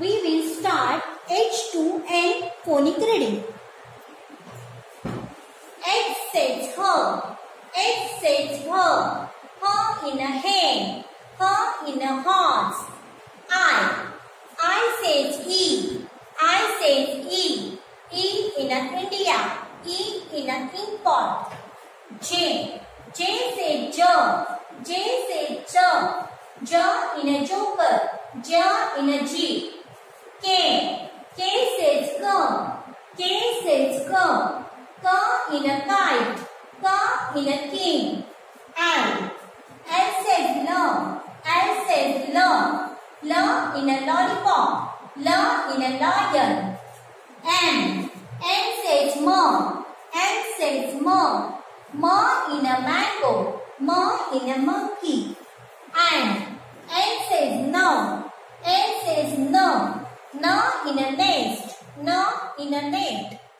we will start H2N phonic reading. H says her. H says her. Her in a hen. Her in a horse. I. I says E. I says E. E in a India. E in a ink pot. J. J says J. J says J. J in a joker. J in a G. K. K says come. K says come. K in a kite. K in a king. L. L says love. L says love. L in a lollipop. L in a lion. M. M says mom. M says mom. M in a mango. M in a monkey. N says no. No in a nest. No in a net.